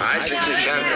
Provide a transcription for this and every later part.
Ajde ti šarka.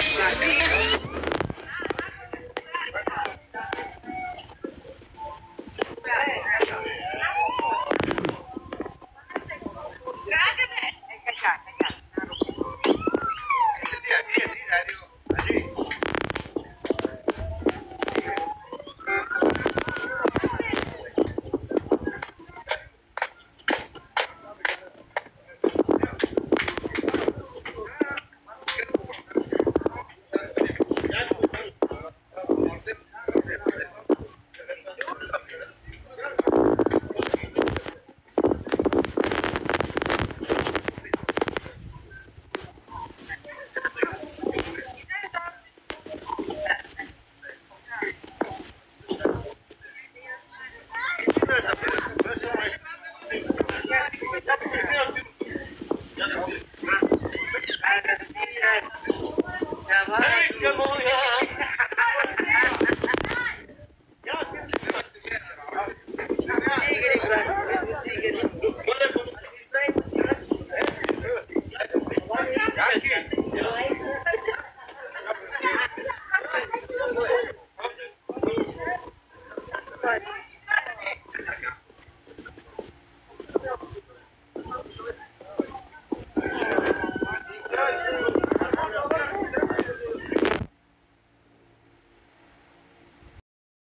Sadiq. Amen.